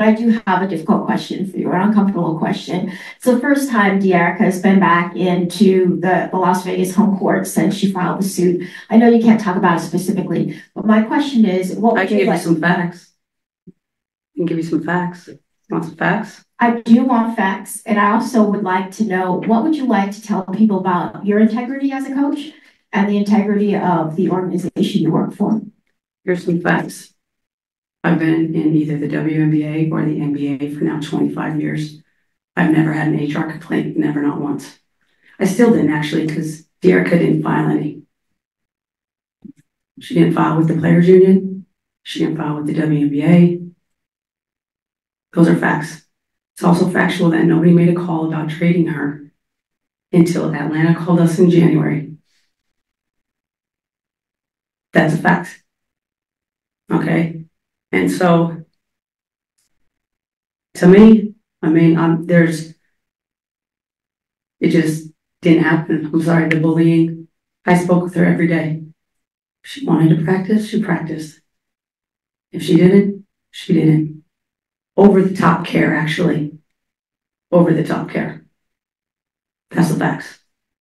I do have a difficult question for you, an uncomfortable question. It's the first time Dearica has been back into the, the Las Vegas home court since she filed the suit. I know you can't talk about it specifically, but my question is, what I would can you give you like? some facts. I can give you some facts. Want some facts? I do want facts, and I also would like to know, what would you like to tell people about your integrity as a coach and the integrity of the organization you work for? Here's some facts. I've been in either the WNBA or the NBA for now twenty-five years. I've never had an HR complaint, never, not once. I still didn't actually, because Dearica didn't file any. She didn't file with the Players Union. She didn't file with the WNBA. Those are facts. It's also factual that nobody made a call about trading her until Atlanta called us in January. That's a fact. Okay, and so to me, I mean, um, there's it just didn't happen. I'm sorry, the bullying. I spoke with her every day. If she wanted to practice, she practiced. If she didn't, she didn't. Over the top care, actually. Over the top care. That's the facts.